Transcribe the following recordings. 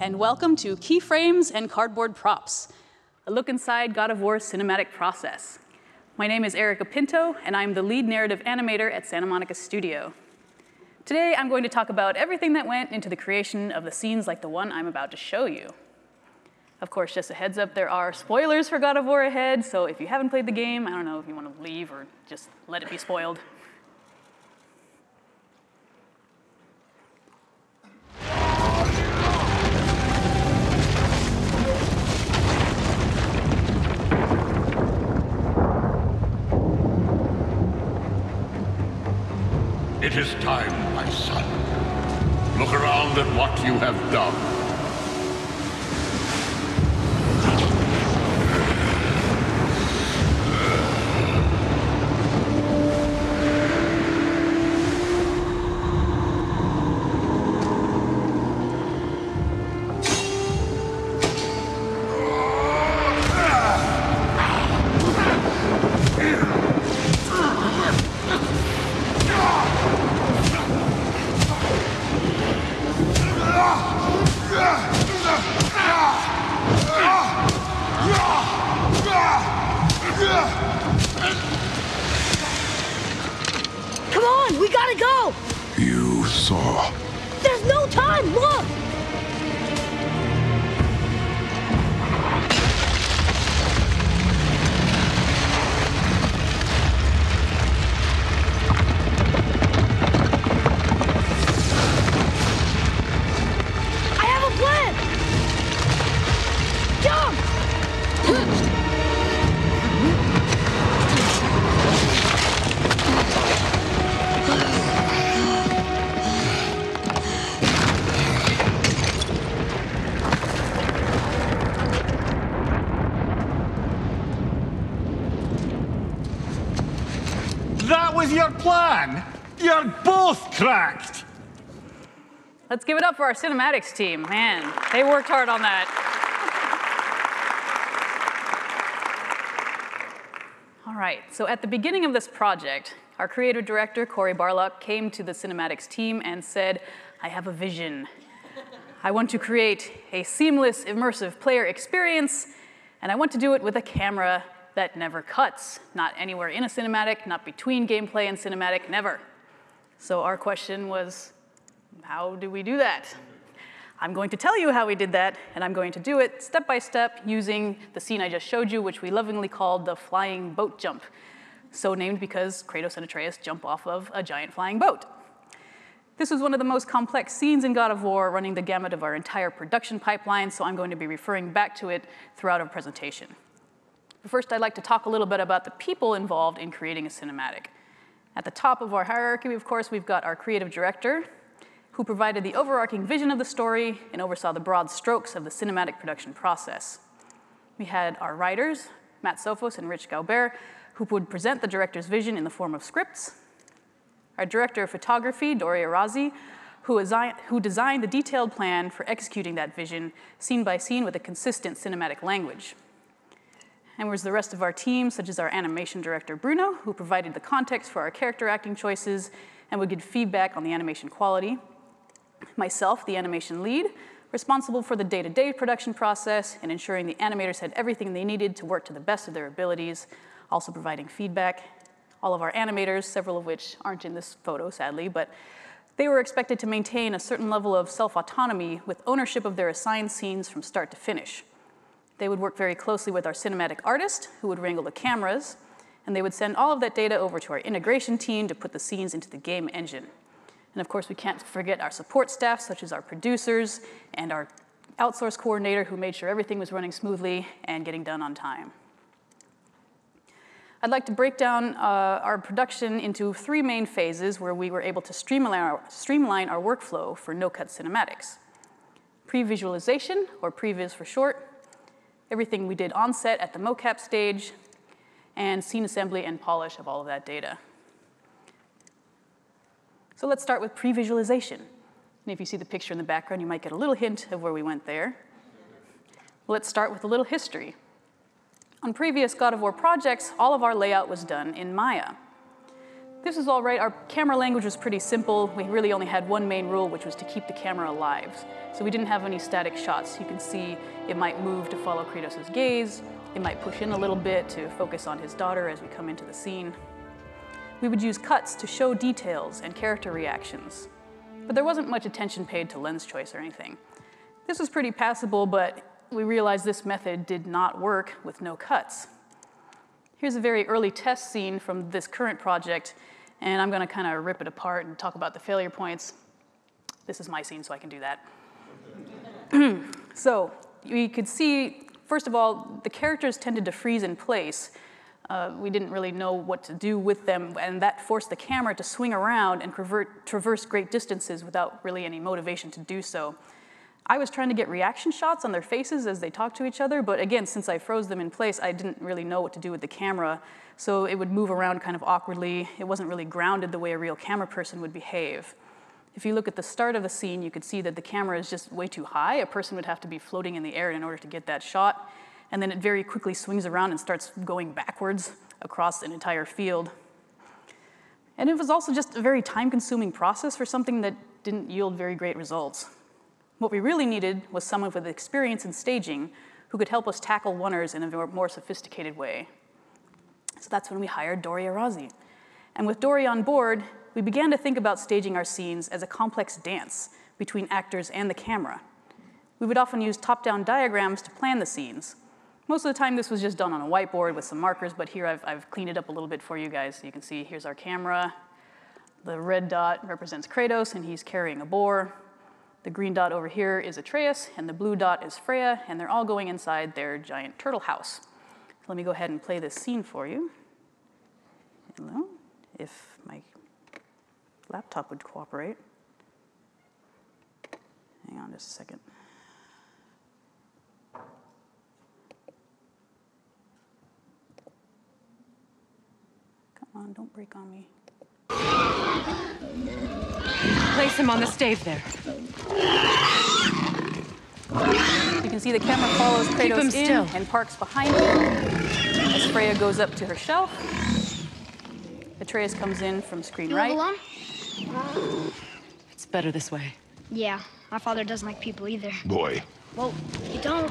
and welcome to Keyframes and Cardboard Props, a look inside God of War's cinematic process. My name is Erica Pinto, and I'm the lead narrative animator at Santa Monica Studio. Today, I'm going to talk about everything that went into the creation of the scenes like the one I'm about to show you. Of course, just a heads up, there are spoilers for God of War ahead, so if you haven't played the game, I don't know if you want to leave or just let it be spoiled. It is time, my son. Look around at what you have done. Let's give it up for our cinematics team. Man, they worked hard on that. All right, so at the beginning of this project, our creative director, Cory Barlog, came to the cinematics team and said, I have a vision. I want to create a seamless, immersive player experience, and I want to do it with a camera that never cuts, not anywhere in a cinematic, not between gameplay and cinematic, never. So our question was, how do we do that? I'm going to tell you how we did that, and I'm going to do it step by step using the scene I just showed you, which we lovingly called the flying boat jump. So named because Kratos and Atreus jump off of a giant flying boat. This was one of the most complex scenes in God of War, running the gamut of our entire production pipeline, so I'm going to be referring back to it throughout our presentation. But first, I'd like to talk a little bit about the people involved in creating a cinematic. At the top of our hierarchy, of course, we've got our creative director, who provided the overarching vision of the story and oversaw the broad strokes of the cinematic production process. We had our writers, Matt Sophos and Rich Gaubert, who would present the director's vision in the form of scripts. Our director of photography, Dori Arazi, who, who designed the detailed plan for executing that vision, scene by scene with a consistent cinematic language. And was the rest of our team, such as our animation director, Bruno, who provided the context for our character acting choices and would give feedback on the animation quality. Myself, the animation lead, responsible for the day-to-day production process and ensuring the animators had everything they needed to work to the best of their abilities, also providing feedback. All of our animators, several of which aren't in this photo, sadly, but they were expected to maintain a certain level of self-autonomy with ownership of their assigned scenes from start to finish. They would work very closely with our cinematic artist, who would wrangle the cameras, and they would send all of that data over to our integration team to put the scenes into the game engine. And of course, we can't forget our support staff, such as our producers and our outsource coordinator, who made sure everything was running smoothly and getting done on time. I'd like to break down uh, our production into three main phases where we were able to streamline our, streamline our workflow for no-cut cinematics. Pre-visualization, or previs for short, everything we did on set at the mocap stage, and scene assembly and polish of all of that data. So let's start with pre-visualization. And if you see the picture in the background, you might get a little hint of where we went there. Let's start with a little history. On previous God of War projects, all of our layout was done in Maya. This was all right. Our camera language was pretty simple. We really only had one main rule, which was to keep the camera alive. So we didn't have any static shots. You can see it might move to follow Kratos' gaze. It might push in a little bit to focus on his daughter as we come into the scene. We would use cuts to show details and character reactions. But there wasn't much attention paid to lens choice or anything. This was pretty passable, but we realized this method did not work with no cuts. Here's a very early test scene from this current project, and I'm gonna kind of rip it apart and talk about the failure points. This is my scene, so I can do that. so we could see, first of all, the characters tended to freeze in place. Uh, we didn't really know what to do with them, and that forced the camera to swing around and traverse great distances without really any motivation to do so. I was trying to get reaction shots on their faces as they talked to each other, but again, since I froze them in place, I didn't really know what to do with the camera, so it would move around kind of awkwardly. It wasn't really grounded the way a real camera person would behave. If you look at the start of the scene, you could see that the camera is just way too high. A person would have to be floating in the air in order to get that shot, and then it very quickly swings around and starts going backwards across an entire field. And it was also just a very time-consuming process for something that didn't yield very great results. What we really needed was someone with experience in staging who could help us tackle oneers in a more sophisticated way. So that's when we hired Dori Arazi. And with Dori on board, we began to think about staging our scenes as a complex dance between actors and the camera. We would often use top-down diagrams to plan the scenes. Most of the time, this was just done on a whiteboard with some markers, but here I've, I've cleaned it up a little bit for you guys. You can see here's our camera. The red dot represents Kratos, and he's carrying a boar. The green dot over here is Atreus, and the blue dot is Freya, and they're all going inside their giant turtle house. Let me go ahead and play this scene for you. Hello, if my laptop would cooperate. Hang on just a second. On, don't break on me. Place him on the stave there. You can see the camera follows Kratos in still. and parks behind him as Freya goes up to her shelf. Atreus comes in from screen You right. live alone? It's better this way. Yeah, my father doesn't like people either. Boy, Well, you don't.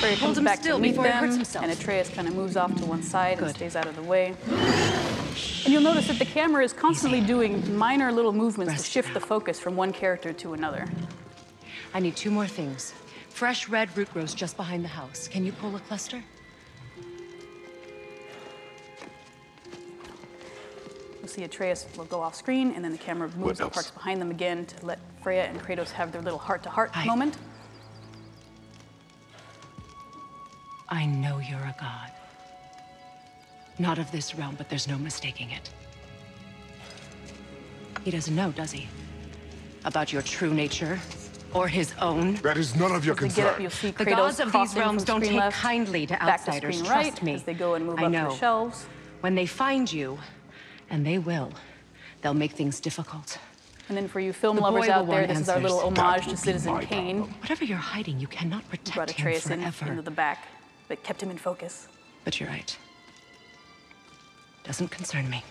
Freya comes him back still to meet before he them, hurts himself. and Atreus kind of moves off to one side and stays out of the way. And you'll notice that the camera is constantly doing minor little movements Rest to shift the focus from one character to another. I need two more things. Fresh red root grows just behind the house. Can you pull a cluster? You'll see Atreus will go off screen, and then the camera moves and else? parks behind them again to let Freya and Kratos have their little heart-to-heart Hi. moment. I know you're a god. Not of this realm, but there's no mistaking it. He doesn't know, does he? About your true nature? Or his own? that is none of your As they get up, concern. you'll see The Kratos gods of these realms don't take left, kindly to back to outsiders, trust me. As they go and move I up to know. the shelves. When they find you, and they will, they'll make things difficult. And then for you film The lovers out there, this is our little homage to Citizen Kane. Whatever you're hiding, you cannot Brought protect him Atreus in forever. into the back, but kept him in focus. But you're right. Doesn't concern me.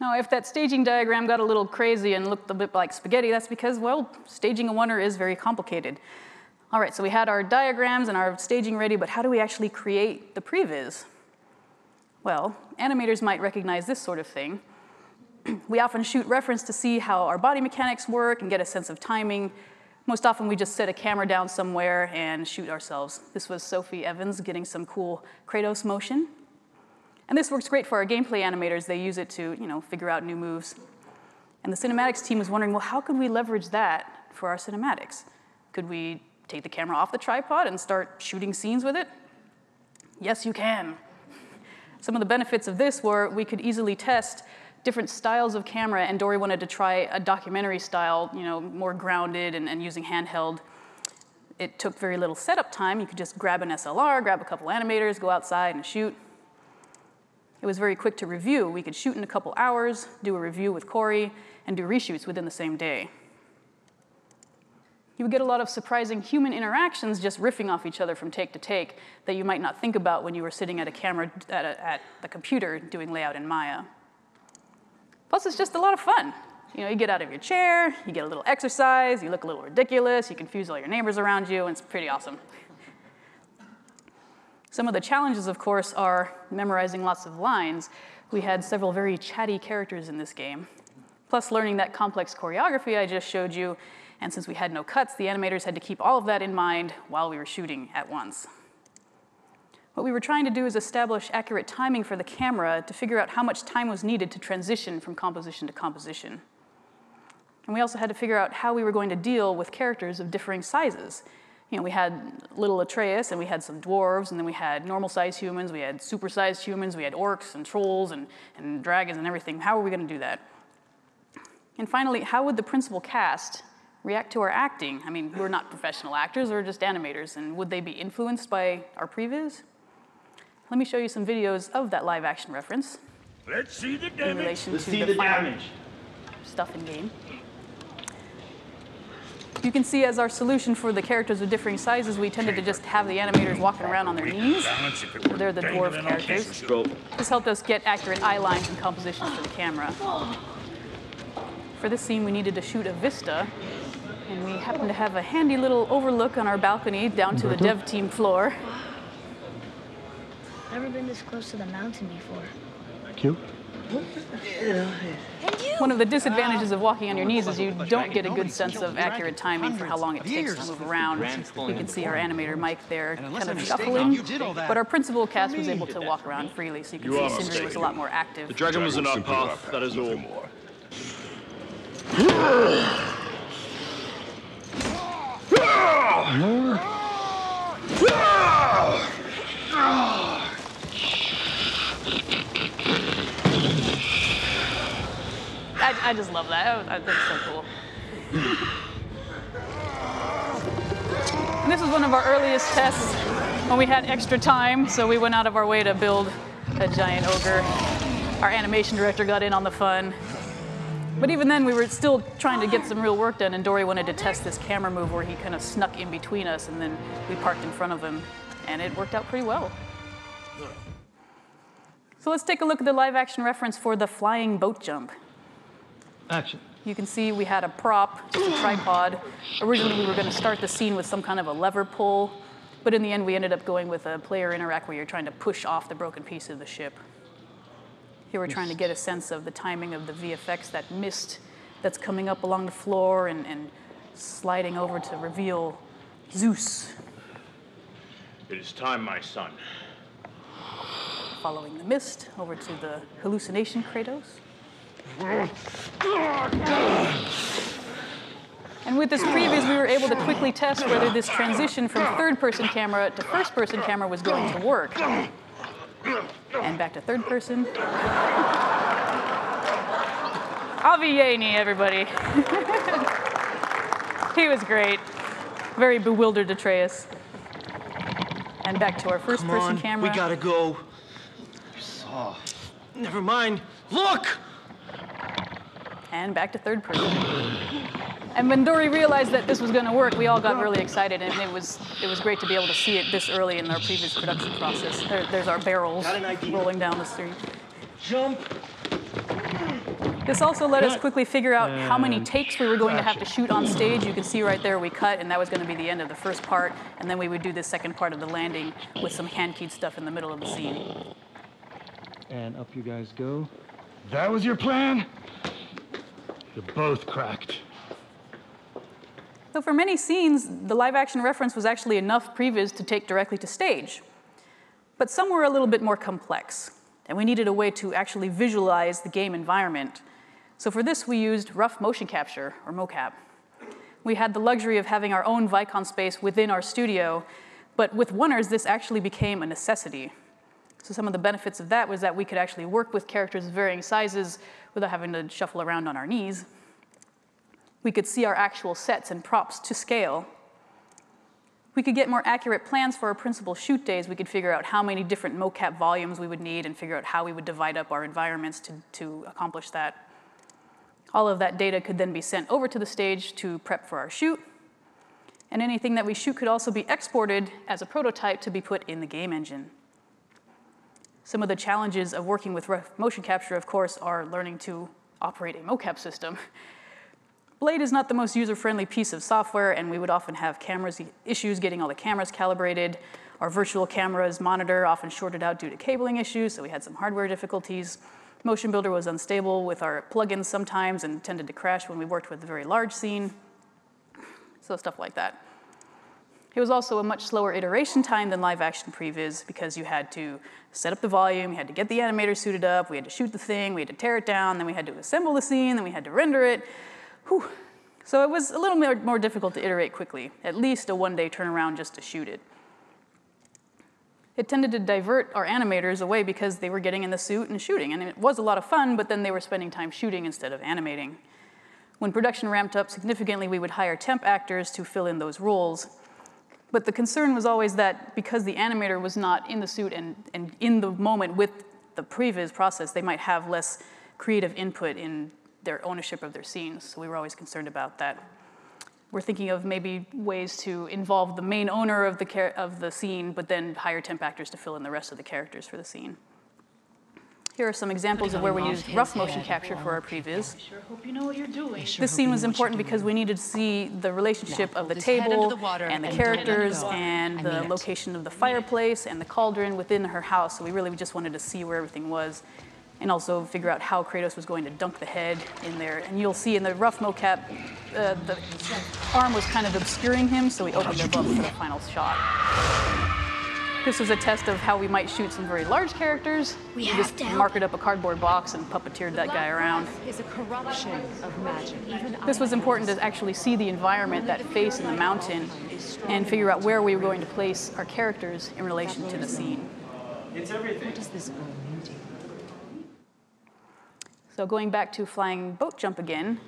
Now, if that staging diagram got a little crazy and looked a bit like spaghetti, that's because, well, staging a oneer is very complicated. All right, so we had our diagrams and our staging ready, but how do we actually create the previs? Well, animators might recognize this sort of thing. we often shoot reference to see how our body mechanics work and get a sense of timing. Most often, we just set a camera down somewhere and shoot ourselves. This was Sophie Evans getting some cool Kratos motion. And this works great for our gameplay animators. They use it to, you know, figure out new moves. And the cinematics team was wondering, well, how could we leverage that for our cinematics? Could we take the camera off the tripod and start shooting scenes with it? Yes, you can. Some of the benefits of this were we could easily test different styles of camera, and Dori wanted to try a documentary style, you know, more grounded and, and using handheld. It took very little setup time. You could just grab an SLR, grab a couple animators, go outside and shoot. It was very quick to review. We could shoot in a couple hours, do a review with Cory, and do reshoots within the same day. you would get a lot of surprising human interactions just riffing off each other from take to take that you might not think about when you were sitting at a camera at, a, at the computer doing layout in Maya. Plus, it's just a lot of fun. You know, you get out of your chair, you get a little exercise, you look a little ridiculous, you confuse all your neighbors around you, and it's pretty awesome. Some of the challenges, of course, are memorizing lots of lines. We had several very chatty characters in this game, plus learning that complex choreography I just showed you, and since we had no cuts, the animators had to keep all of that in mind while we were shooting at once. What we were trying to do is establish accurate timing for the camera to figure out how much time was needed to transition from composition to composition. And we also had to figure out how we were going to deal with characters of differing sizes. You know, we had little Atreus, and we had some dwarves, and then we had normal-sized humans, we had super-sized humans, we had orcs and trolls and, and dragons and everything. How are we going to do that? And finally, how would the principal cast react to our acting? I mean, we're not professional actors, we're just animators, and would they be influenced by our previs? Let me show you some videos of that live action reference Let's see the in damage. relation Let's to see the, the damage. stuff in game. You can see as our solution for the characters of differing sizes, we tended to just have the animators walking around on their knees. Balance if it were They're the dwarf characters. This helped us get accurate eye lines and compositions for the camera. For this scene, we needed to shoot a vista, and we happened to have a handy little overlook on our balcony down to the dev team floor. Never been this close to the mountain before. Thank you. One of the disadvantages of walking on your knees is you don't get a good sense of accurate timing for how long it takes to move around. You can see our animator Mike there kind of shuffling, but our principal cast was able to walk around freely, so you can see Sindri was a lot more active. The dragon was in our path, that is nothing all. more. I, I just love that. I, so cool. This was one of our earliest tests when we had extra time, so we went out of our way to build a giant ogre. Our animation director got in on the fun. But even then, we were still trying to get some real work done, and Dori wanted to test this camera move where he kind of snuck in between us, and then we parked in front of him, and it worked out pretty well. So let's take a look at the live action reference for the flying boat jump. Action. You can see we had a prop, just a tripod. Originally, we were going to start the scene with some kind of a lever pull, but in the end, we ended up going with a player interact where you're trying to push off the broken piece of the ship. Here, we're trying to get a sense of the timing of the VFX, that mist that's coming up along the floor and, and sliding over to reveal Zeus It is time, my son. following the mist over to the hallucination Kratos. And with this previs, we were able to quickly test whether this transition from third person camera to first person camera was going to work. And back to third person. Aviani, everybody. he was great. Very bewildered Atreus. And back to our first Come person on, camera. we gotta go. Oh, never mind. Look! And back to third person. And when Dori realized that this was going to work, we all got really excited, and it was it was great to be able to see it this early in our previous production process. There, there's our barrels Got an idea. rolling down the street. Jump! This also let us quickly figure out how many takes we were going to have to shoot on stage. You can see right there we cut, and that was going to be the end of the first part, and then we would do the second part of the landing with some hand-keyed stuff in the middle of the scene. And up you guys go. That was your plan? You're both cracked. So for many scenes, the live action reference was actually enough previs to take directly to stage. But some were a little bit more complex, and we needed a way to actually visualize the game environment. So for this, we used rough motion capture, or mocap. We had the luxury of having our own Vicon space within our studio, but with Oneers, this actually became a necessity. So some of the benefits of that was that we could actually work with characters of varying sizes without having to shuffle around on our knees. We could see our actual sets and props to scale. We could get more accurate plans for our principal shoot days. We could figure out how many different mocap volumes we would need and figure out how we would divide up our environments to, to accomplish that. All of that data could then be sent over to the stage to prep for our shoot. And anything that we shoot could also be exported as a prototype to be put in the game engine. Some of the challenges of working with motion capture, of course, are learning to operate a mocap system. Blade is not the most user-friendly piece of software, and we would often have cameras issues getting all the cameras calibrated. Our virtual cameras monitor often shorted out due to cabling issues, so we had some hardware difficulties. Motion Builder was unstable with our plugins sometimes and tended to crash when we worked with a very large scene. So stuff like that. It was also a much slower iteration time than live action previs because you had to set up the volume, you had to get the animator suited up, we had to shoot the thing, we had to tear it down, then we had to assemble the scene, then we had to render it. Whew. So it was a little more, more difficult to iterate quickly, at least a one day turnaround just to shoot it. It tended to divert our animators away because they were getting in the suit and shooting, and it was a lot of fun, but then they were spending time shooting instead of animating. When production ramped up significantly, we would hire temp actors to fill in those roles. But the concern was always that because the animator was not in the suit and, and in the moment with the previs process, they might have less creative input in their ownership of their scenes. So we were always concerned about that. We're thinking of maybe ways to involve the main owner of the, of the scene, but then hire temp actors to fill in the rest of the characters for the scene. Here are some examples of where we used rough motion capture for our previs. I sure hope you know what you're doing. This scene was important because we needed to see the relationship of the table and the characters and the location of the fireplace and the cauldron within her house. So we really just wanted to see where everything was and also figure out how Kratos was going to dunk the head in there. And you'll see in the rough mocap, uh, the arm was kind of obscuring him, so we opened it up for the final shot. This was a test of how we might shoot some very large characters. We, we just marketed up a cardboard box and puppeteered that guy around. Is a corruption of magic. Even this was important to actually see the environment, that face in the mountain, and figure out where we were going to place our characters in relation to the scene. It's everything. What does this mean to you? So going back to flying boat jump again,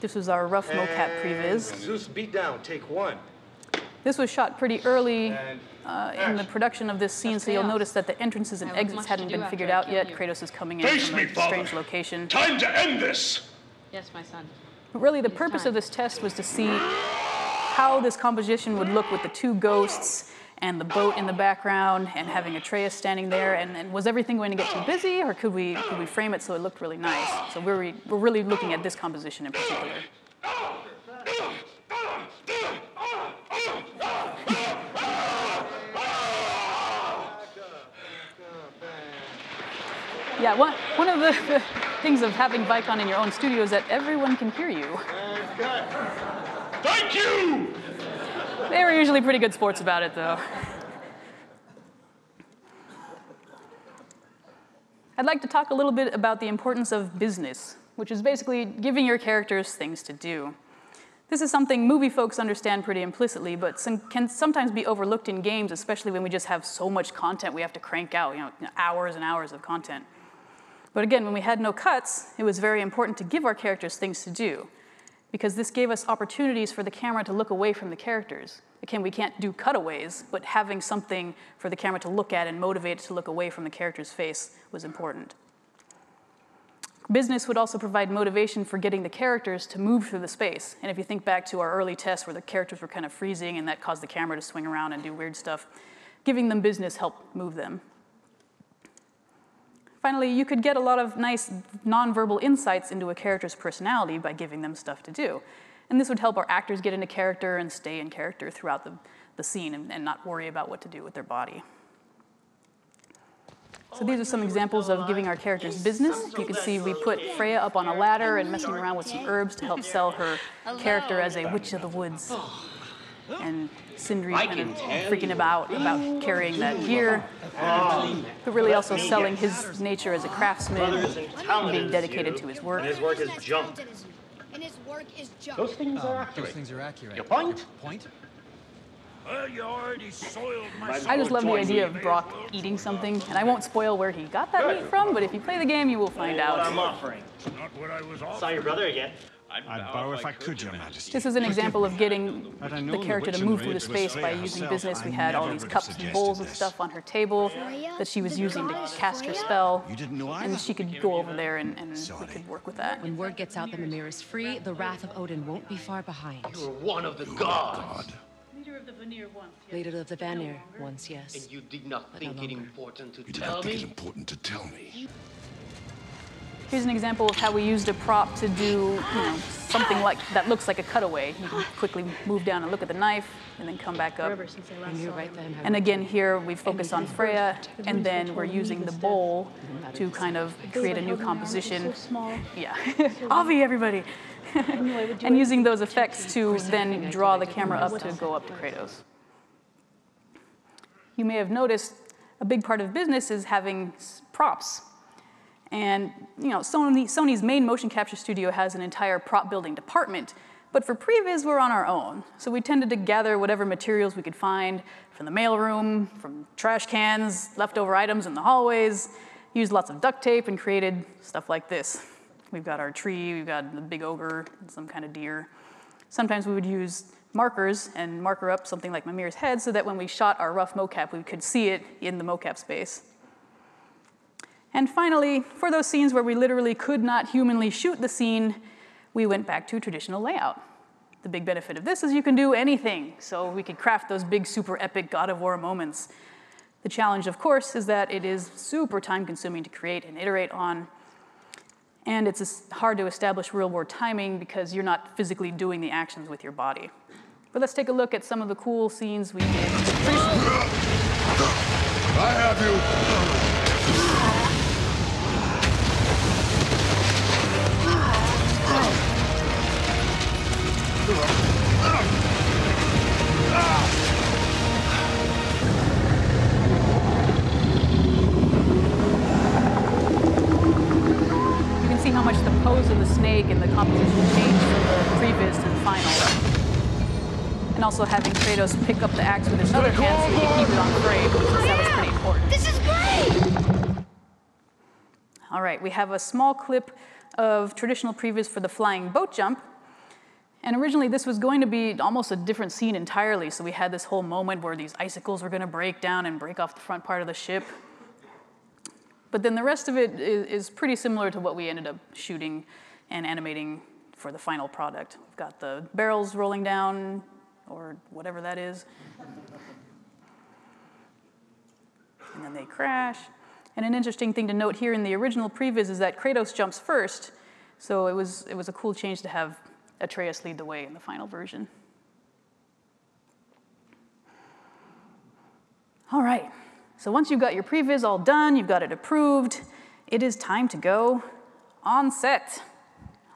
this was our rough mocap previs. Zeus beat down, take one. This was shot pretty early uh, in the production of this scene, so you'll notice that the entrances and exits hadn't been figured out yet. Kratos is coming in Face from me, a father. strange location. Time to end this! Yes, my son. But really, the purpose of this test was to see how this composition would look with the two ghosts and the boat in the background and having Atreus standing there. And, and, was everything going to get too busy, or could we, could we frame it so it looked really nice? So we're, we're really looking at this composition in particular. Yeah, one, one of the, things of having Vicon in your own studio is that everyone can hear you. Thank you! They were usually pretty good sports about it, though. I'd like to talk a little bit about the importance of business, which is basically giving your characters things to do. This is something movie folks understand pretty implicitly, but some, can sometimes be overlooked in games, especially when we just have so much content we have to crank out, you know, hours and hours of content. But again, when we had no cuts, it was very important to give our characters things to do because this gave us opportunities for the camera to look away from the characters. Again, we can't do cutaways, but having something for the camera to look at and motivate to look away from the character's face was important. Business would also provide motivation for getting the characters to move through the space. And if you think back to our early tests where the characters were kind of freezing and that caused the camera to swing around and do weird stuff, giving them business helped move them. Finally, you could get a lot of nice nonverbal insights into a character's personality by giving them stuff to do. And this would help our actors get into character and stay in character throughout the, the scene and, and not worry about what to do with their body. So these are some examples of giving our characters business. You can see we put Freya up on a ladder and messing around with some herbs to help sell her character as a witch of the woods. And Sindri kind of freaking about about carrying that gear, but really also selling his nature as a craftsman and being dedicated to his work. And his work is junk. And his work is junk. Those things are um, Those accurate. things are accurate. Your point? Point? Well, you already soiled my I just love the idea of Brok eating something, and I won't spoil where he got that meat from, but if you play the game, you will find What I'm out. offering. Not what I was Saw your brother again. I'd bow if I could, Your Majesty. This is an example of getting Had I known the the character witch to move through the space by Freya using business. We had all these cups and suggested bowls of stuff on her table that she was using to cast her spell, You didn't know and she could go over there and, and we could work with that. When word gets out that Mimir is free, the wrath of Odin won't be far behind. You're one of the gods. God. of the Vanir once. Leader of the Vanir, once, yes. And you did not But think no it important to You tell don't think it's me? important to tell me. Here's an example of how we used a prop to do, you know, something like that looks like a cutaway. You can quickly move down and look at the knife, and then come back up. And you're right then. And again, here we focus on Freya, and then we're using the bowl to kind of create a new composition. Yeah, Avi, everybody. and using those effects to then draw the camera up to go up to Kratos. You may have noticed a big part of business is having props. And you know, Sony, Sony's main motion capture studio has an entire prop building department, but for previs we're on our own. So we tended to gather whatever materials we could find from the mailroom, from trash cans, leftover items in the hallways, used lots of duct tape and created stuff like this. We've got our tree, we've got the big ogre, some kind of deer. Sometimes we would use markers and marker up something like Mimir's head so that when we shot our rough mocap, we could see it in the mocap space. And finally, for those scenes where we literally could not humanly shoot the scene, we went back to traditional layout. The big benefit of this is you can do anything, so we could craft those big, super epic God of War moments. The challenge, of course, is that it is super time consuming to create and iterate on, and it's hard to establish real world timing because you're not physically doing the actions with your body. But let's take a look at some of the cool scenes we did. I have you. Also having Kratos pick up the axe with his other hand so he could keep it on frame, since that was pretty important. This is great! All right, we have a small clip of traditional previs for the flying boat jump. And originally, this was going to be almost a different scene entirely. So we had this whole moment where these icicles were going to break down and break off the front part of the ship. But then the rest of it is, is pretty similar to what we ended up shooting and animating for the final product. We've got the barrels rolling down, or whatever that is. And then they crash. And an interesting thing to note here in the original previs is that Kratos jumps first, so it was, it was a cool change to have Atreus lead the way in the final version. All right, so once you've got your previs all done, you've got it approved, it is time to go on set.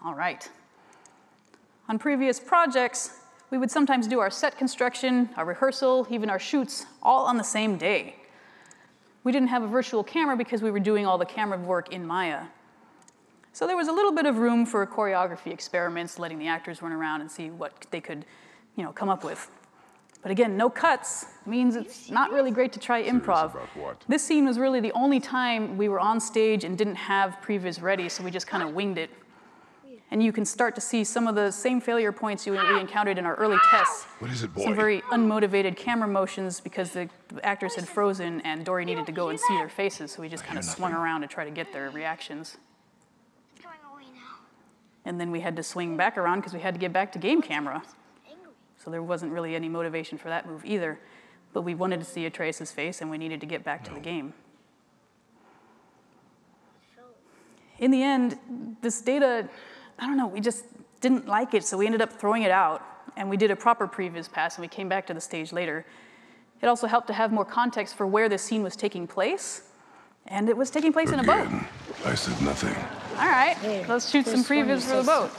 All right. On previous projects, we would sometimes do our set construction, our rehearsal, even our shoots, all on the same day. We didn't have a virtual camera because we were doing all the camera work in Maya. So there was a little bit of room for choreography experiments, letting the actors run around and see what they could, you know, come up with. But again, no cuts means it's not really great to try improv. This scene was really the only time we were on stage and didn't have previs ready, so we just kind of winged it. And you can start to see some of the same failure points you, we encountered in our early tests. What is it, boy? Some very unmotivated camera motions because the the actors had frozen and Dori needed to go and see their faces, so we just kind of swung around to try to get their reactions. It's going away now. And then we had to swing back around because we had to get back to game camera. Angry. So there wasn't really any motivation for that move either. But we wanted to see Atreus' face and we needed to get back to the game. In the end, this data, I don't know, we just didn't like it, so we ended up throwing it out. And we did a proper previs pass and we came back to the stage later. It also helped to have more context for where this scene was taking place. And it was taking place in a boat. I said nothing. All right, let's shoot some previs for the boat.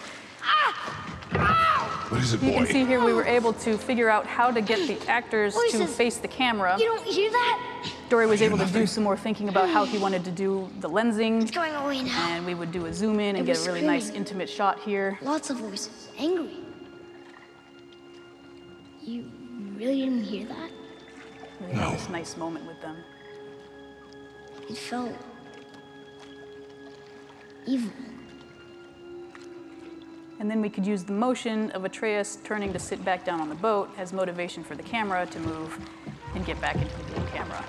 What is it, You boy? can see here we were able to figure out how to get the actors to face the camera. You don't hear that? Dori was able to do some more thinking about how he wanted to do the lensing, It's going away now. and we would do a zoom in and It get a was really nice intimate shot here. Lots of voices. Angry. You really didn't hear that? We had this nice moment with them. It felt evil. And then we could use the motion of Atreus turning to sit back down on the boat as motivation for the camera to move and get back into the game camera.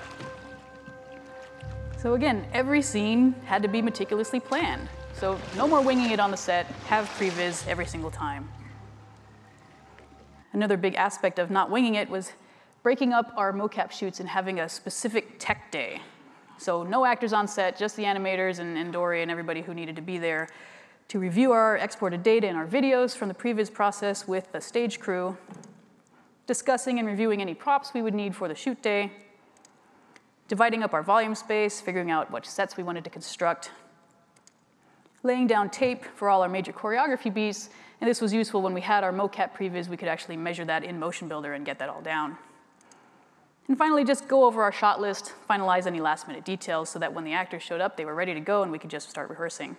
So again, every scene had to be meticulously planned. So no more winging it on the set, have previs every single time. Another big aspect of not winging it was breaking up our mocap shoots and having a specific tech day. So no actors on set, just the animators and, and Dori and everybody who needed to be there to review our exported data and our videos from the previs process with the stage crew, discussing and reviewing any props we would need for the shoot day, dividing up our volume space, figuring out what sets we wanted to construct, laying down tape for all our major choreography beats, and this was useful when we had our mocap previs, we could actually measure that in Motion Builder and get that all down. And finally, just go over our shot list, finalize any last minute details so that when the actors showed up, they were ready to go and we could just start rehearsing.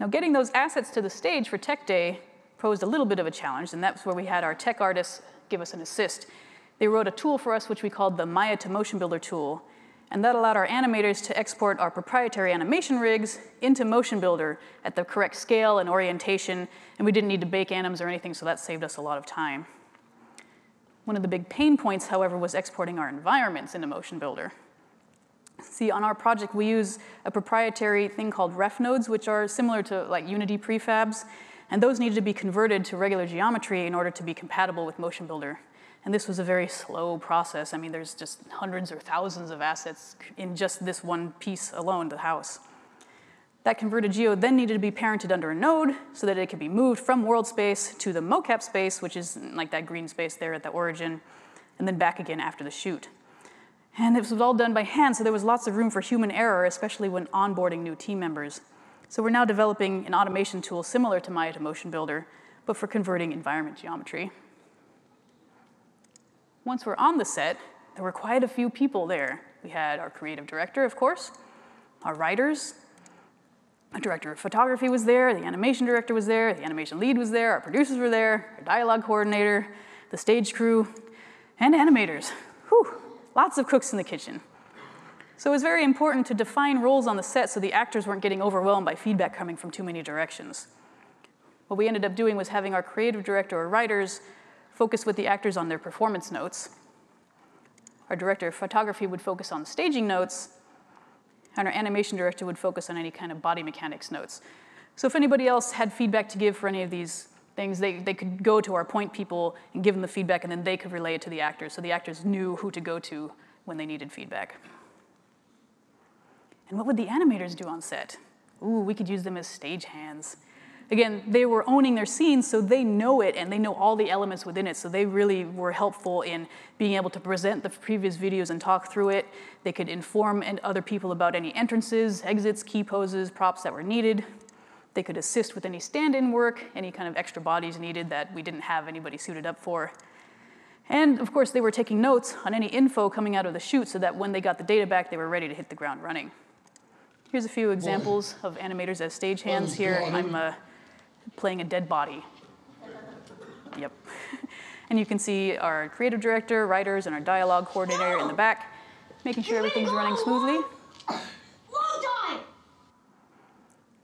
Now, getting those assets to the stage for Tech Day posed a little bit of a challenge, and that's where we had our tech artists give us an assist. They wrote a tool for us which we called the Maya to Motion Builder tool, and that allowed our animators to export our proprietary animation rigs into Motion Builder at the correct scale and orientation, and we didn't need to bake anims or anything, so that saved us a lot of time. One of the big pain points, however, was exporting our environments into Motion Builder. See, on our project, we use a proprietary thing called ref nodes, which are similar to like Unity prefabs, and those needed to be converted to regular geometry in order to be compatible with Motion Builder. And this was a very slow process. I mean, there's just hundreds or thousands of assets in just this one piece alone, the house. That converted geo then needed to be parented under a node so that it could be moved from world space to the mocap space, which is mm, like that green space there at the origin, and then back again after the shoot. And this was all done by hand, so there was lots of room for human error, especially when onboarding new team members. So we're now developing an automation tool similar to Maya to Motion Builder, but for converting environment geometry. Once we're on the set, there were quite a few people there. We had our creative director, of course, our writers, our director of photography was there, the animation director was there, the animation lead was there, our producers were there, our dialogue coordinator, the stage crew, and animators. Whew, lots of cooks in the kitchen. So it was very important to define roles on the set so the actors weren't getting overwhelmed by feedback coming from too many directions. What we ended up doing was having our creative director or writers focus with the actors on their performance notes. Our director of photography would focus on staging notes, and our animation director would focus on any kind of body mechanics notes. So if anybody else had feedback to give for any of these things, they, they could go to our point people and give them the feedback, and then they could relay it to the actors, so the actors knew who to go to when they needed feedback. And what would the animators do on set? Ooh, we could use them as stage hands. Again, they were owning their scenes, so they know it and they know all the elements within it. So they really were helpful in being able to present the previs videos and talk through it. They could inform other people about any entrances, exits, key poses, props that were needed. They could assist with any stand-in work, any kind of extra bodies needed that we didn't have anybody suited up for. And of course, they were taking notes on any info coming out of the shoot so that when they got the data back, they were ready to hit the ground running. Here's a few examples of animators as stagehands here. I'm uh, playing a dead body. Yep. and you can see our creative director, writers, and our dialogue coordinator in the back, making sure everything's running smoothly.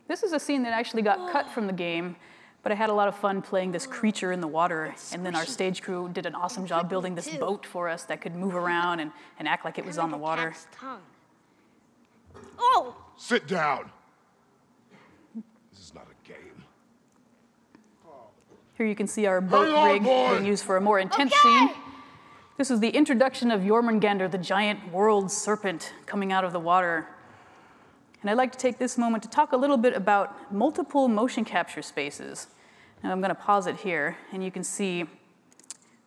This is a scene that actually got cut from the game, but I had a lot of fun playing this creature in the water, and then our stage crew did an awesome job building this boat for us that could move around and, and act like it was on the water. Oh! Sit down. This is not a game. Here you can see our boat on, rig boy. being used for a more intense Okay. scene. This is the introduction of Jormungandr, the giant world serpent coming out of the water. And I'd like to take this moment to talk a little bit about multiple motion capture spaces. And I'm going to pause it here, and you can see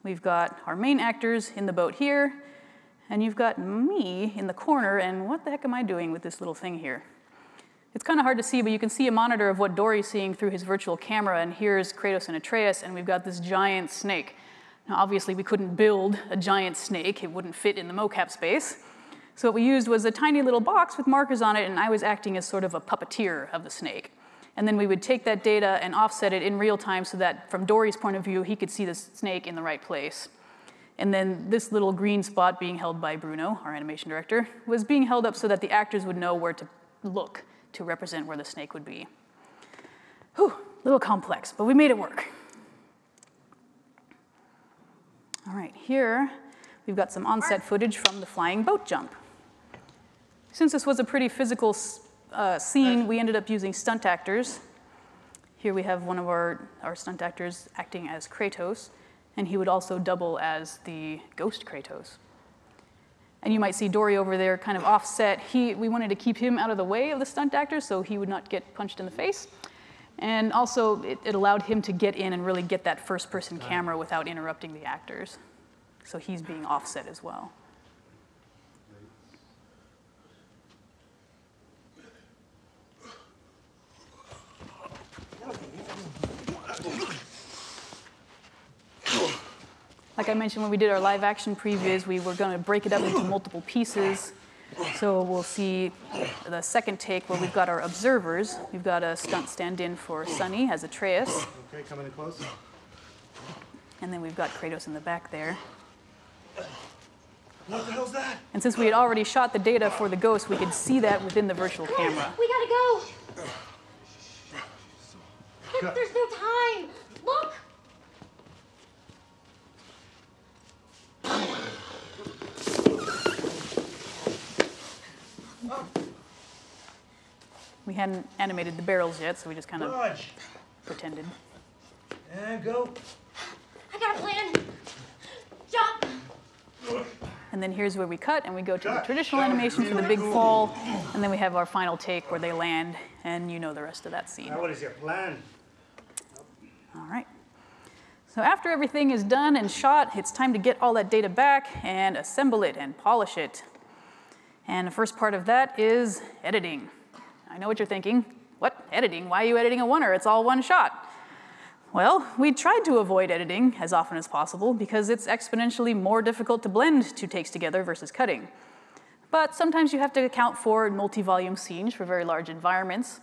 we've got our main actors in the boat here, and you've got me in the corner, and what the heck am I doing with this little thing here? It's kind of hard to see, but you can see a monitor of what Dori's seeing through his virtual camera, and here's Kratos and Atreus, and we've got this giant snake. Now, obviously, we couldn't build a giant snake. It wouldn't fit in the mocap space. So what we used was a tiny little box with markers on it, and I was acting as sort of a puppeteer of the snake. And then we would take that data and offset it in real time so that from Dori's point of view, he could see the snake in the right place. And then this little green spot being held by Bruno, our animation director, was being held up so that the actors would know where to look to represent where the snake would be. Whew, a little complex, but we made it work. All right, here we've got some on-set footage from the flying boat jump. Since this was a pretty physical uh, scene, we ended up using stunt actors. Here we have one of our, our stunt actors acting as Kratos, and he would also double as the ghost Kratos. And you might see Dori over there kind of offset. He, we wanted to keep him out of the way of the stunt actor so he would not get punched in the face. And also, it, it allowed him to get in and really get that first person camera without interrupting the actors. So he's being offset as well. Like I mentioned when we did our live action previs, we were going to break it up into multiple pieces. So we'll see the second take where we've got our observers. We've got a stunt stand in for Sunny as Atreus. Okay, coming in close. And then we've got Kratos in the back there. What the hell's that? And since we had already shot the data for the ghost, we could see that within the virtual camera. We gotta go. There- There's no time. Look. Oh. We hadn't animated the barrels yet, so we just kind of Dodge. pretended. And go. I got a plan. Jump. And then here's where we cut, and we go to the traditional animation for the big fall, and then we have our final take where they land, and you know the rest of that scene. Now, what is your plan? All right. So after everything is done and shot, it's time to get all that data back and assemble it and polish it. And the first part of that is editing. I know what you're thinking. What? Editing? Why are you editing a oneer? It's all one shot. Well, we tried to avoid editing as often as possible because it's exponentially more difficult to blend two takes together versus cutting. But sometimes you have to account for multi-volume scenes for very large environments.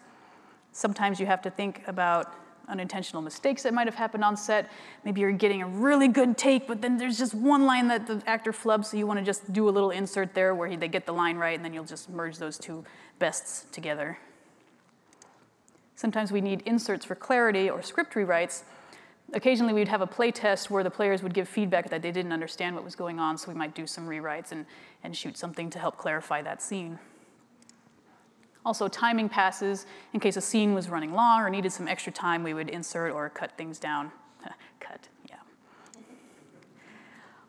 Sometimes you have to think about unintentional mistakes that might have happened on set. Maybe you're getting a really good take, but then there's just one line that the actor flubs, so you want to just do a little insert there where he, they get the line right, and then you'll just merge those two bests together. Sometimes we need inserts for clarity or script rewrites. Occasionally, we'd have a play test where the players would give feedback that they didn't understand what was going on, so we might do some rewrites and, and shoot something to help clarify that scene. Also, timing passes. In case a scene was running long or needed some extra time, we would insert or cut things down. cut, yeah.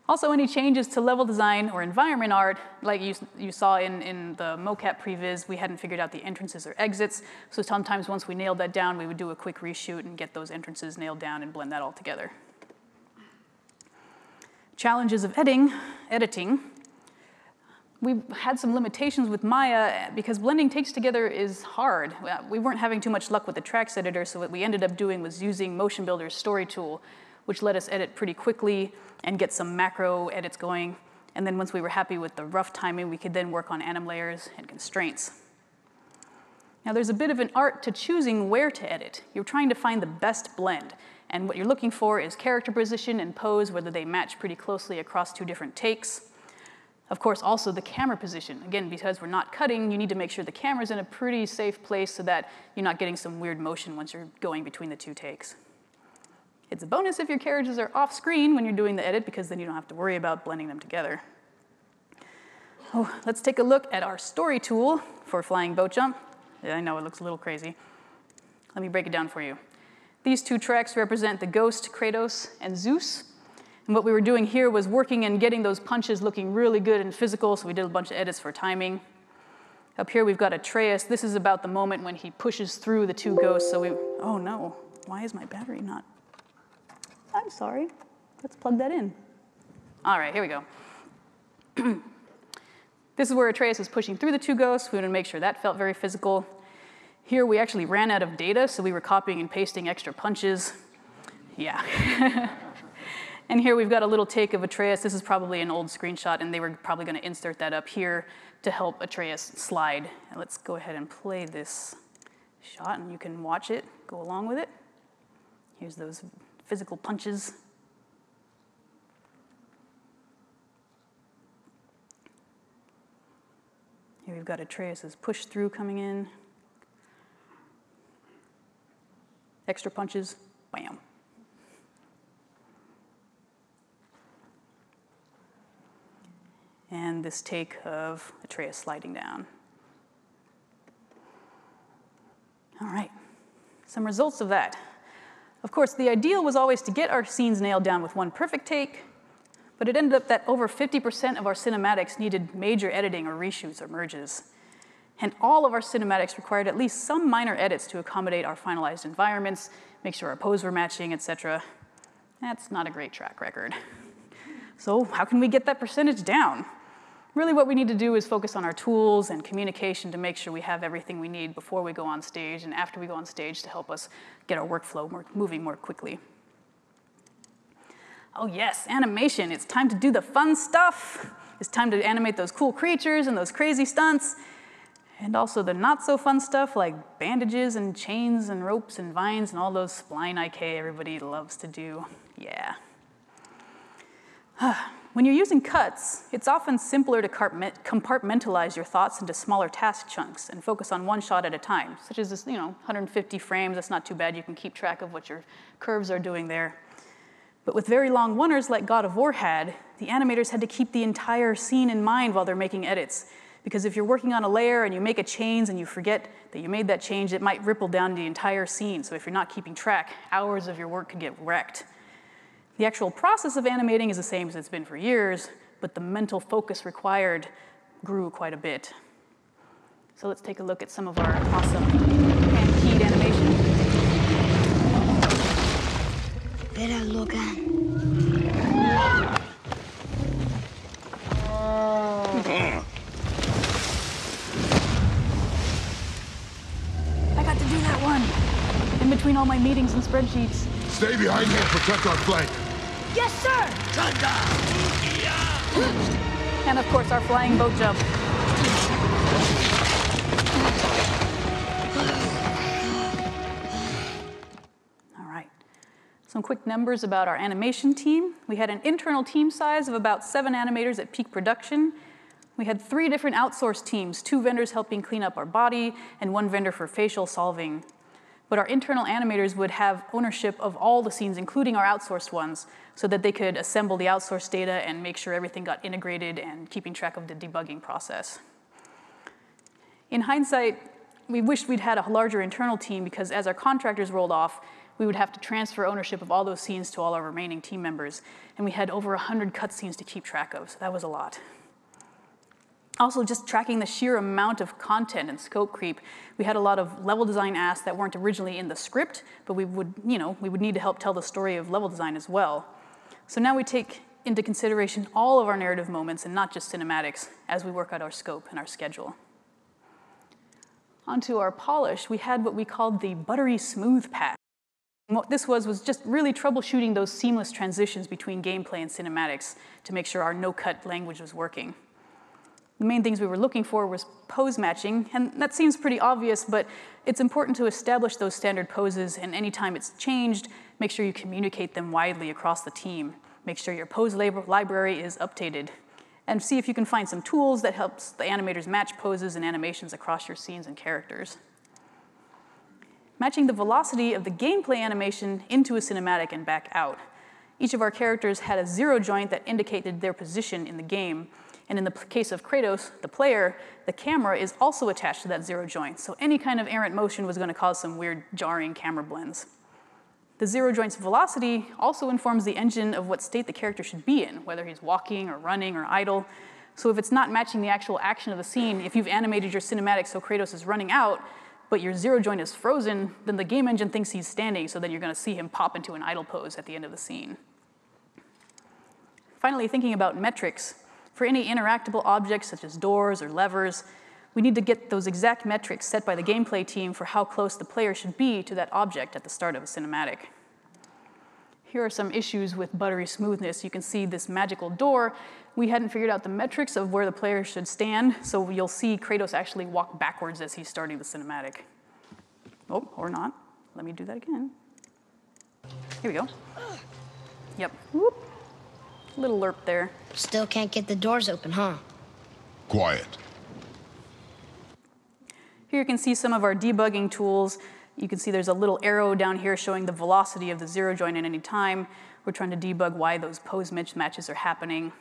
Also, any changes to level design or environment art, like you, you saw in, in the mocap previs, we hadn't figured out the entrances or exits. So sometimes once we nailed that down, we would do a quick reshoot and get those entrances nailed down and blend that all together. Challenges of editing, editing. We had some limitations with Maya eh, because blending takes together is hard. We weren't having too much luck with the tracks editor, so what we ended up doing was using Motion Builder's story tool, which let us edit pretty quickly and get some macro edits going. And then once we were happy with the rough timing, we could then work on anim layers and constraints. Now there's a bit of an art to choosing where to edit. You're trying to find the best blend. And what you're looking for is character position and pose, whether they match pretty closely across two different takes. Of course, also the camera position. Again, because we're not cutting, you need to make sure the camera's in a pretty safe place so that you're not getting some weird motion once you're going between the two takes. It's a bonus if your carriages are off screen when you're doing the edit because then you don't have to worry about blending them together. Oh, let's take a look at our story tool for flying boat jump. Yeah, I know it looks a little crazy. Let me break it down for you. These two tracks represent the ghost, Kratos, and Zeus. And what we were doing here was working and getting those punches looking really good and physical, so we did a bunch of edits for timing. Up here we've got Atreus. This is about the moment when he pushes through the two ghosts, so we, oh no, why is my battery not? I'm sorry, let's plug that in. All right, here we go. this is where Atreus is pushing through the two ghosts. We wanted to make sure that felt very physical. Here we actually ran out of data, so we were copying and pasting extra punches. Yeah. and here we've got a little take of Atreus. This is probably an old screenshot, and they were probably going to insert that up here to help Atreus slide. And let's go ahead and play this shot, and you can watch it, go along with it. Here's those physical punches. Here we've got Atreus's push through coming in. Extra punches, bam. And this take of Atreus sliding down. All right, Some results of that. Of course, the ideal was always to get our scenes nailed down with one perfect take, but it ended up that over 50% of our cinematics needed major editing or reshoots or merges. And all of our cinematics required at least some minor edits to accommodate our finalized environments, make sure our pose were matching, etc. That's not a great track record. So how can we get that percentage down? Really what we need to do is focus on our tools and communication to make sure we have everything we need before we go on stage and after we go on stage to help us get our workflow more, moving more quickly. Oh yes, animation. It's time to do the fun stuff. It's time to animate those cool creatures and those crazy stunts. And also the not so fun stuff like bandages and chains and ropes and vines and all those spline IK everybody loves to do. Yeah. Ah. When you're using cuts, it's often simpler to compartmentalize your thoughts into smaller task chunks and focus on one shot at a time, such as this, you know, 150 frames, that's not too bad. You can keep track of what your curves are doing there. But with very long oneers like God of War had, the animators had to keep the entire scene in mind while they're making edits. Because if you're working on a layer and you make a change and you forget that you made that change, it might ripple down the entire scene. So if you're not keeping track, hours of your work could get wrecked. The actual process of animating is the same as it's been for years, but the mental focus required grew quite a bit. So let's take a look at some of our awesome hand-keyed animation. Espera, loca. I got to do that one. In between all my meetings and spreadsheets. Stay behind me and protect our flank. Yes, sir! And of course, our flying boat jump. All right. Some quick numbers about our animation team. We had an internal team size of about seven animators at peak production. We had three different outsourced teams, two vendors helping clean up our body and one vendor for facial solving. But our internal animators would have ownership of all the scenes, including our outsourced ones, so that they could assemble the outsourced data and make sure everything got integrated and keeping track of the debugging process. In hindsight, we wished we'd had a larger internal team because as our contractors rolled off, we would have to transfer ownership of all those scenes to all our remaining team members. And we had over 100 cutscenes to keep track of, so that was a lot. Also, just tracking the sheer amount of content and scope creep, we had a lot of level design asks that weren't originally in the script, but we would, you know, we would need to help tell the story of level design as well. So now we take into consideration all of our narrative moments and not just cinematics as we work out our scope and our schedule. Onto our polish, we had what we called the buttery smooth. And what this was was just really troubleshooting those seamless transitions between gameplay and cinematics to make sure our no-cut language was working. The main things we were looking for was pose matching, and that seems pretty obvious, but it's important to establish those standard poses, and anytime it's changed, make sure you communicate them widely across the team. Make sure your pose library is updated, and see if you can find some tools that helps the animators match poses and animations across your scenes and characters matching the velocity of the gameplay animation into a cinematic and back out. Each of our characters had a zero joint that indicated their position in the game. And in the case of Kratos, the player, the camera is also attached to that zero joint. So any kind of errant motion was going to cause some weird jarring camera blends. The zero joint's velocity also informs the engine of what state the character should be in, whether he's walking or running or idle. So if it's not matching the actual action of the scene, if you've animated your cinematic so Kratos is running out, but your zero joint is frozen, then the game engine thinks he's standing, so then you're gonna see him pop into an idle pose at the end of the scene. Finally, thinking about metrics. For any interactable objects such as doors or levers, we need to get those exact metrics set by the gameplay team for how close the player should be to that object at the start of a cinematic. Here are some issues with buttery smoothness. You can see this magical door we hadn't figured out the metrics of where the player should stand, so you'll see Kratos actually walk backwards as he's starting the cinematic. Oh, or not. Let me do that again. Here we go. Yep. Whoop. Little lerp there. Still can't get the doors open, huh? Quiet. Here you can see some of our debugging tools. You can see there's a little arrow down here showing the velocity of the zero joint at any time. We're trying to debug why those pose mismatches are happening.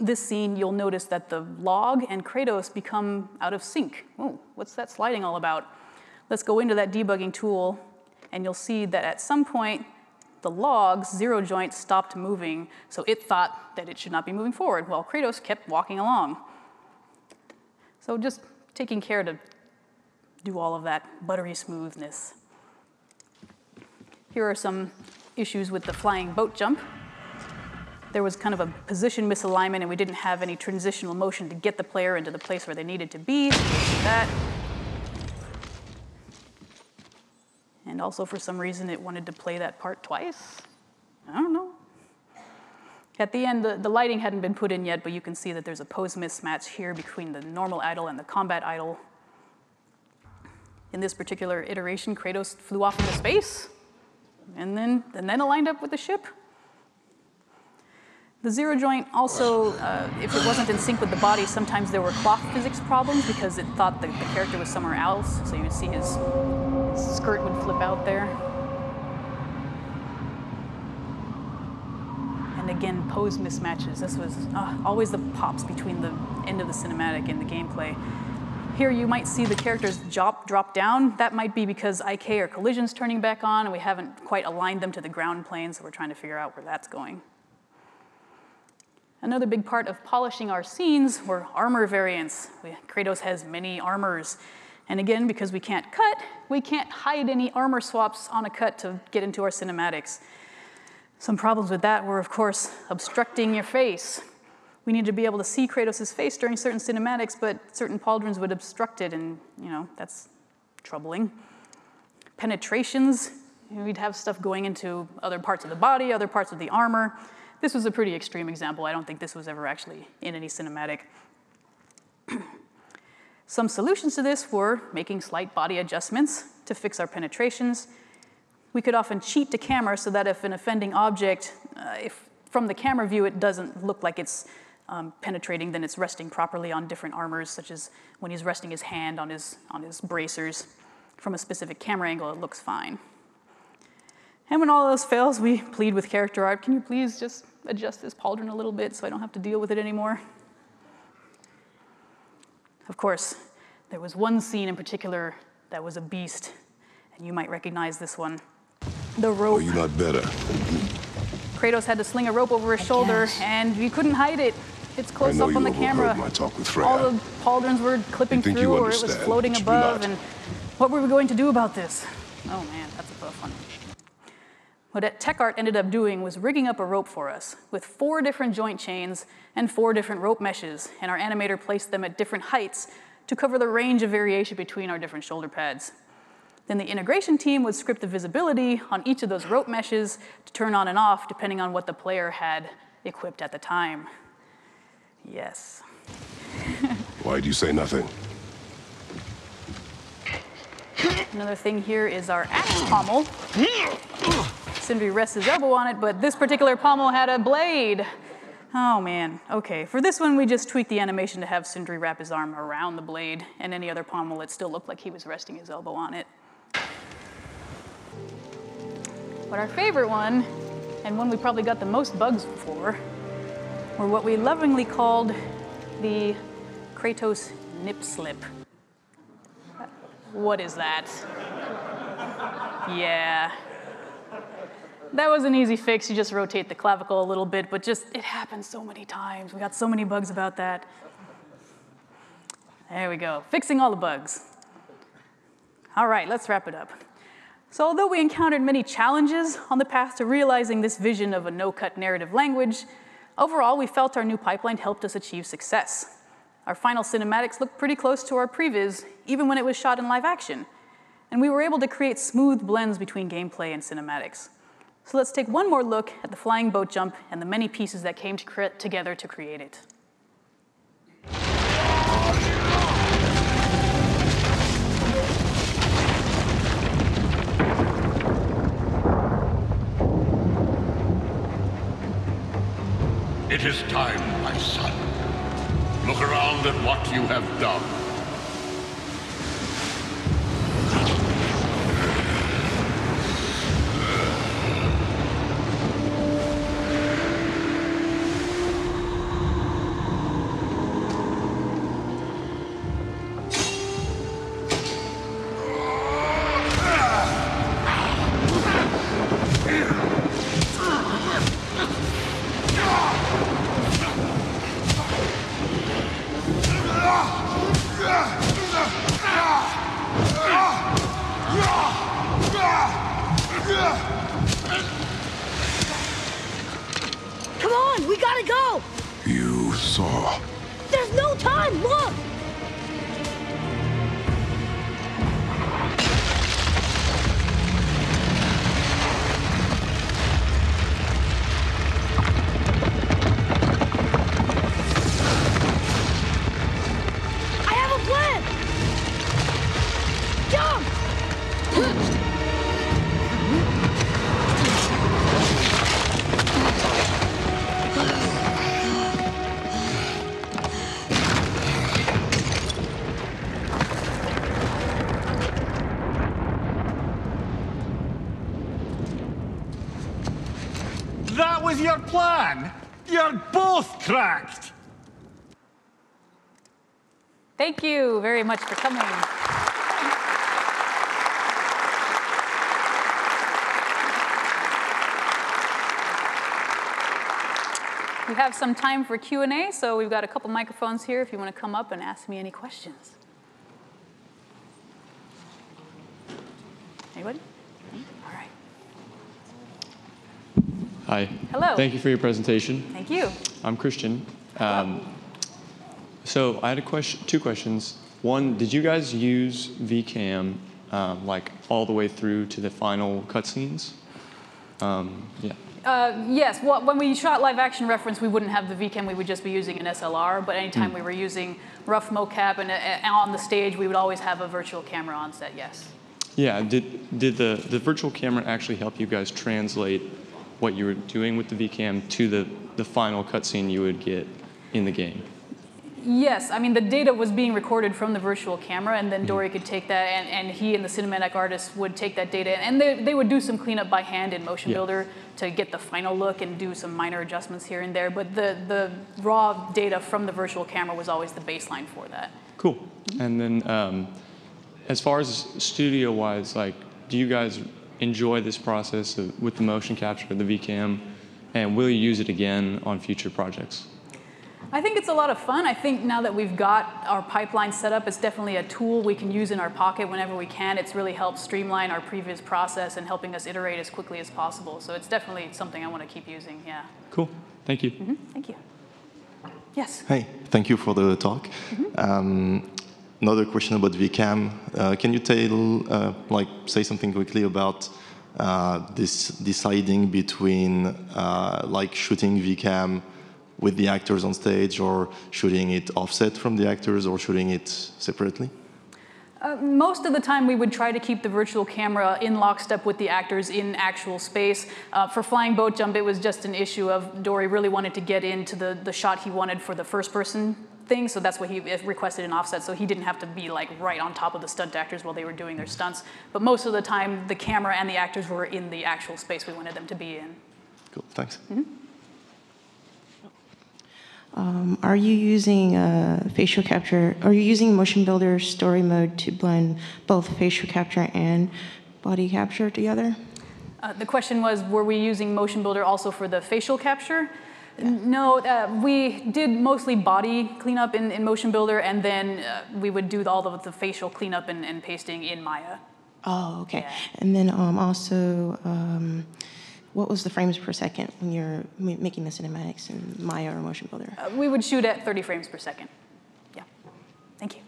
this scene, you'll notice that the log and Kratos become out of sync. Oh, what's that sliding all about? Let's go into that debugging tool, and you'll see that at some point, the log's zero joint stopped moving, so it thought that it should not be moving forward, while Kratos kept walking along. So just taking care to do all of that buttery smoothness. Here are some issues with the flying boat jump. There was kind of a position misalignment and we didn't have any transitional motion to get the player into the place where they needed to be, so that. And also for some reason it wanted to play that part twice. I don't know. At the end, the, the lighting hadn't been put in yet, but you can see that there's a pose mismatch here between the normal idle and the combat idle. In this particular iteration, Kratos flew off into space and then, and then aligned up with the ship. The zero joint also, uh, if it wasn't in sync with the body, sometimes there were cloth physics problems because it thought that the character was somewhere else. So you would see his skirt would flip out there. And again, pose mismatches. This was uh, always the pops between the end of the cinematic and the gameplay. Here you might see the characters drop, drop down. That might be because IK or collision's turning back on and we haven't quite aligned them to the ground plane, so we're trying to figure out where that's going. Another big part of polishing our scenes were armor variants. We, Kratos has many armors. And again, because we can't cut, we can't hide any armor swaps on a cut to get into our cinematics. Some problems with that were, of course, obstructing your face. We need to be able to see Kratos' face during certain cinematics, but certain pauldrons would obstruct it, and you know, that's troubling. Penetrations, we'd have stuff going into other parts of the body, other parts of the armor. This was a pretty extreme example. I don't think this was ever actually in any cinematic. Some solutions to this were making slight body adjustments to fix our penetrations. We could often cheat the camera so that if an offending object, uh, if from the camera view it doesn't look like it's um, penetrating, then it's resting properly on different armors, such as when he's resting his hand on his, on his bracers. From a specific camera angle, it looks fine. And when all else fails, we plead with character art, can you please just adjust this pauldron a little bit so I don't have to deal with it anymore? Of course, there was one scene in particular that was a beast, and you might recognize this one. The rope. Are you not better? Kratos had to sling a rope over his shoulder, and you couldn't hide it. It's close up on the camera. overheard my talk with Freya. All the pauldrons were clipping through, or it was floating but you do above. And what were we going to do about this? Oh man, that's a tough one. What Tech Art ended up doing was rigging up a rope for us with four different joint chains and four different rope meshes, and our animator placed them at different heights to cover the range of variation between our different shoulder pads. Then the integration team would script the visibility on each of those rope meshes to turn on and off depending on what the player had equipped at the time. Yes. Why'd you say nothing? Another thing here is our axe pommel. Sindri rests his elbow on it, but this particular pommel had a blade. Oh man, okay. For this one, we just tweaked the animation to have Sindri wrap his arm around the blade, and any other pommel, it still looked like he was resting his elbow on it. But our favorite one, and one we probably got the most bugs for, were what we lovingly called the Kratos nip slip. What is that? Yeah. That was an easy fix. You just rotate the clavicle a little bit, but just, it happens so many times. We got so many bugs about that. There we go, fixing all the bugs. All right, let's wrap it up. So, although we encountered many challenges on the path to realizing this vision of a no cut narrative language, overall we felt our new pipeline helped us achieve success. Our final cinematics looked pretty close to our previs, even when it was shot in live action. And we were able to create smooth blends between gameplay and cinematics. So let's take one more look at the flying boat jump and the many pieces that came to together to create it. It is time. Look around at what you have done. Plan? You're both cracked! Thank you very much for coming. We have some time for Q&A, so we've got a couple microphones here if you want to come up and ask me any questions. Anybody? All right. Hi. Hello. Thank you for your presentation. Thank you. I'm Christian. Um, so I had a question, two questions. One, did you guys use VCAM um, like all the way through to the final cutscenes? Um, yeah. Uh, yes, well, when we shot live action reference, we wouldn't have the VCAM, we would just be using an SLR, but anytime Hmm. we were using rough mocap and uh, on the stage, we would always have a virtual camera on set, yes. Yeah. Did did the the virtual camera actually help you guys translate what you were doing with the VCAM to the the final cutscene you would get in the game? Yes, I mean, the data was being recorded from the virtual camera, and then Dori could take that, and, and he and the cinematic artist would take that data, and they, they would do some cleanup by hand in Motion Yeah. Builder to get the final look and do some minor adjustments here and there, but the, the raw data from the virtual camera was always the baseline for that. Cool. And then, um, as far as studio-wise, like, do you guys enjoy this process of, with the motion capture, the VCAM, and will you use it again on future projects? I think it's a lot of fun. I think now that we've got our pipeline set up, it's definitely a tool we can use in our pocket whenever we can. It's really helped streamline our previs process and helping us iterate as quickly as possible. So it's definitely something I want to keep using, yeah. Cool. Thank you. Thank you. Yes. Hey, thank you for the talk. Um, another question about VCAM. Uh, can you tell, uh, like, say something quickly about uh, this deciding between, uh, like, shooting VCAM with the actors on stage, or shooting it offset from the actors, or shooting it separately? Uh, most of the time, we would try to keep the virtual camera in lockstep with the actors in actual space. Uh, for Flying Boat Jump, it was just an issue of Dori really wanted to get into the, the shot he wanted for the first person thing, so that's why he requested an offset, so he didn't have to be like right on top of the stunt actors while they were doing their stunts. But most of the time, the camera and the actors were in the actual space we wanted them to be in. Cool, thanks. Um, are you using uh, facial capture? Are you using Motion Builder story mode to blend both facial capture and body capture together? Uh, the question was, were we using Motion Builder also for the facial capture? No, uh, we did mostly body cleanup in, in Motion Builder, and then uh, we would do all of the facial cleanup and, and pasting in Maya. Oh, okay. And then um, also, um, what was the frames per second when you're ma- making the cinematics in Maya or Motion Builder? Uh, we would shoot at 30 frames per second. Yeah. Thank you.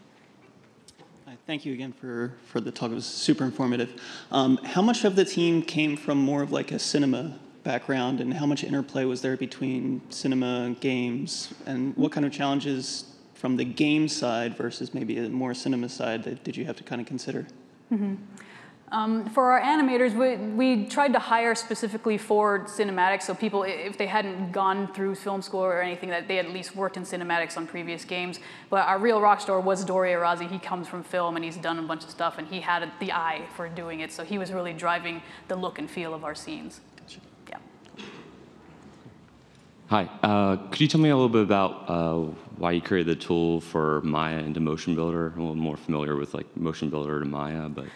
Thank you again for, for the talk. It was super informative. Um, how much of the team came from more of like a cinema background, and how much interplay was there between cinema games, and what kind of challenges from the game side versus maybe a more cinema side that did you have to kind of consider? Mhm. Um, for our animators, we, we tried to hire specifically for cinematics, so people, if they hadn't gone through film school or anything, that they at least worked in cinematics on previous games. But our real rock star was Dori Arazi. He comes from film and he's done a bunch of stuff, and he had the eye for doing it, so he was really driving the look and feel of our scenes. Hi. Uh, could you tell me a little bit about uh, why you created the tool for Maya into Motion Builder? I'm a little more familiar with like Motion Builder to Maya, but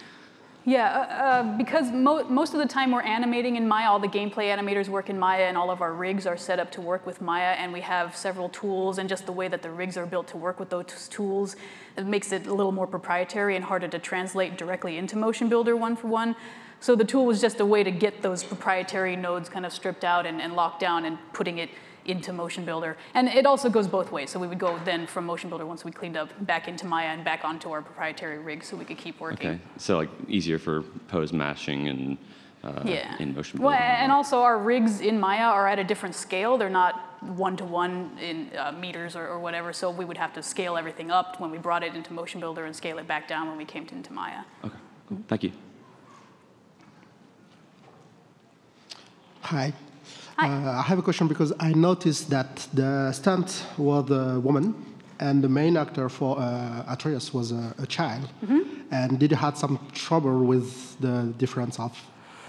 Yeah, uh, uh, because mo most of the time we're animating in Maya, all the gameplay animators work in Maya, and all of our rigs are set up to work with Maya, and we have several tools, and just the way that the rigs are built to work with those tools, it makes it a little more proprietary and harder to translate directly into Motion Builder one for one. So the tool was just a way to get those proprietary nodes kind of stripped out and, and locked down and putting it into Motion Builder. And it also goes both ways. So we would go then from Motion Builder once we cleaned up back into Maya and back onto our proprietary rig so we could keep working. Okay, so like easier for pose mashing and uh, yeah. in motion. Well, and also our rigs in Maya are at a different scale. They're not one to one in uh, meters or, or, whatever. So we would have to scale everything up when we brought it into Motion Builder and scale it back down when we came to, into Maya. Okay, cool. Thank you. Hi. Uh, I have a question because I noticed that the stunt was a woman and the main actor for uh, Atreus was a, a child. Mm -hmm. And did you had some trouble with the difference of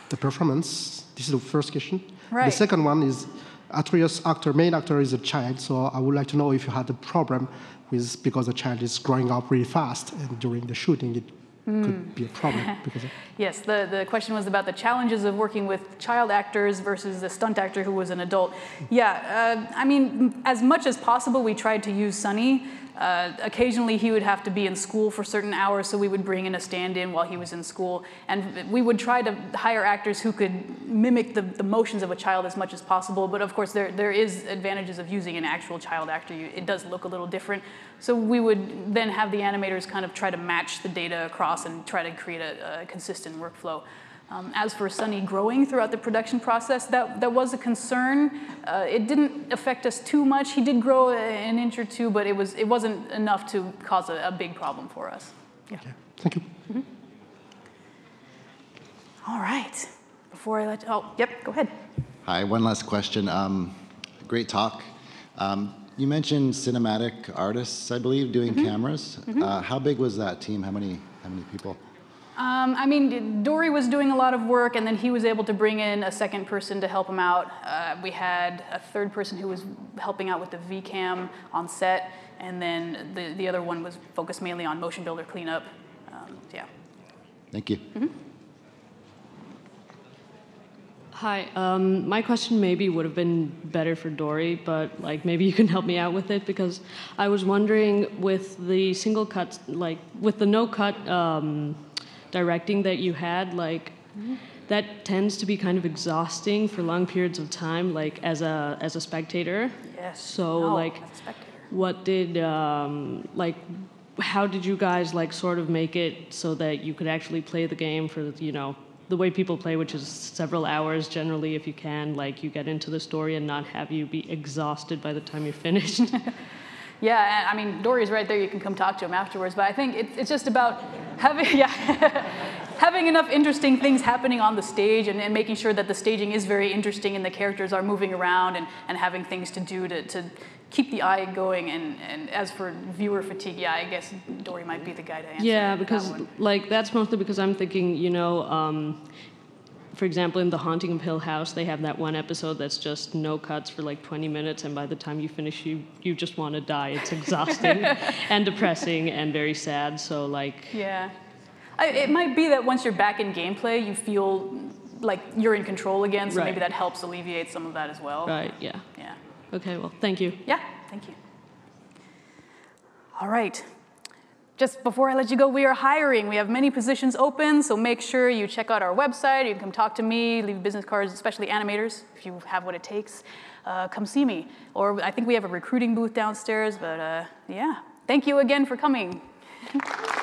the performance? This is the first question. Right. The second one is Atreus actor, main actor is a child, so I would like to know if you had a problem with because the child is growing up really fast and during the shooting it mm. could be a problem because yes the, the question was about the challenges of working with child actors versus the stunt actor who was an adult yeah uh, i mean as much as possible we tried to use sunny uh, occasionally he would have to be in school for certain hours, so we would bring in a stand-in while he was in school. And we would try to hire actors who could mimic the, the motions of a child as much as possible. But of course, there, there is advantages of using an actual child actor. It does look a little different. So we would then have the animators kind of try to match the data across and try to create a, a consistent workflow. Um, as for Sunny growing throughout the production process, that, that was a concern. Uh, it didn't affect us too much. He did grow an inch or two, but it, was, it wasn't enough to cause a, a big problem for us. Yeah. Okay. Thank you. Mm -hmm. All right. Before I let, oh, yep, go ahead. Hi, one last question. Um, great talk. Um, you mentioned cinematic artists, I believe, doing mm -hmm. cameras. Mm -hmm. uh, how big was that team? How many, how many people? Um, I mean, Dori was doing a lot of work, and then he was able to bring in a second person to help him out. Uh, we had a third person who was helping out with the VCAM on set, and then the, the other one was focused mainly on motion builder cleanup. Um, yeah. Thank you. Mm -hmm. Hi, um, my question maybe would have been better for Dori, but like maybe you can help me out with it because I was wondering with the single cuts, like with the no cut um, directing that you had, like mm-hmm. that tends to be kind of exhausting for long periods of time, like as a as a spectator. Yes. So no, like, what did um, like how did you guys like sort of make it so that you could actually play the game for you know the way people play, which is several hours generally, if you can, like you get into the story and not have you be exhausted by the time you're finished. Yeah, I mean, Dori's right there. You can come talk to him afterwards. But I think it, it's just about having, yeah, having enough interesting things happening on the stage and, and, making sure that the staging is very interesting and the characters are moving around and, and having things to do to, to keep the eye going. And, and as for viewer fatigue, yeah, I guess Dori might be the guy to answer. Yeah, because that like that's mostly because I'm thinking, you know, um, for example, in The Haunting of Hill House, they have that one episode that's just no cuts for like 20 minutes, and by the time you finish, you you just want to die. It's exhausting and depressing and very sad. So like. Yeah, I, it might be that once you're back in gameplay, you feel like you're in control again. So right. maybe that helps alleviate some of that as well. Right. Yeah. Yeah. Okay. Well, thank you. Yeah. Thank you. All right. Just before I let you go, we are hiring. We have many positions open, so make sure you check out our website. You can come talk to me, leave business cards, especially animators, if you have what it takes. Uh, come see me. Or I think we have a recruiting booth downstairs, but uh, yeah. Thank you again for coming.